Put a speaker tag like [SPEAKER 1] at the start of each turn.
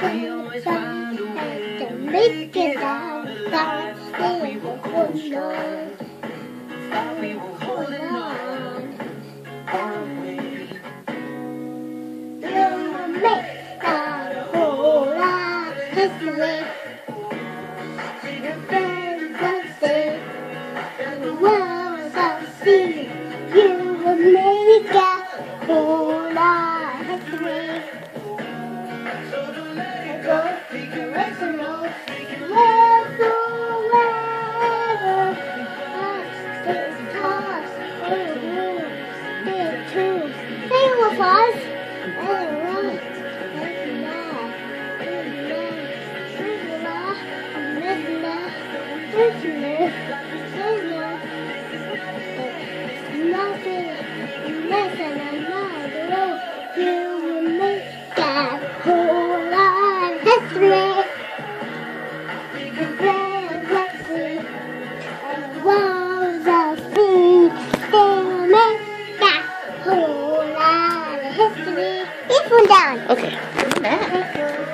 [SPEAKER 1] We always find a way to make it out alive. Thought we were Find on. Thought we on.
[SPEAKER 2] You make a whole lot of history. See the very. And the world's all see. You make whole stay left. Nothing than another road. You will make that whole lot of history. down.
[SPEAKER 3] Okay.